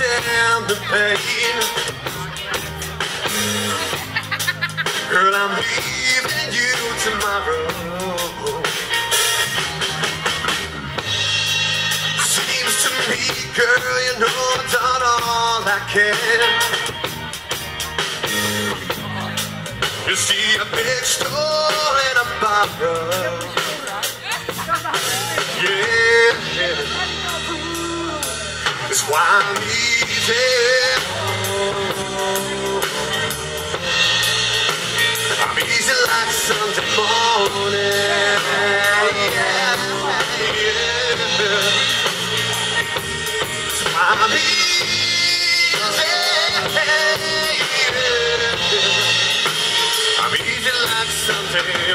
and the pain. Girl, I'm leaving you tomorrow. Seems to me, girl, you know I've done all I can. You see a big store in a bottle. It's why I'm easy. I'm easy like Sunday morning. It's why I'm easy. I'm easy like Sunday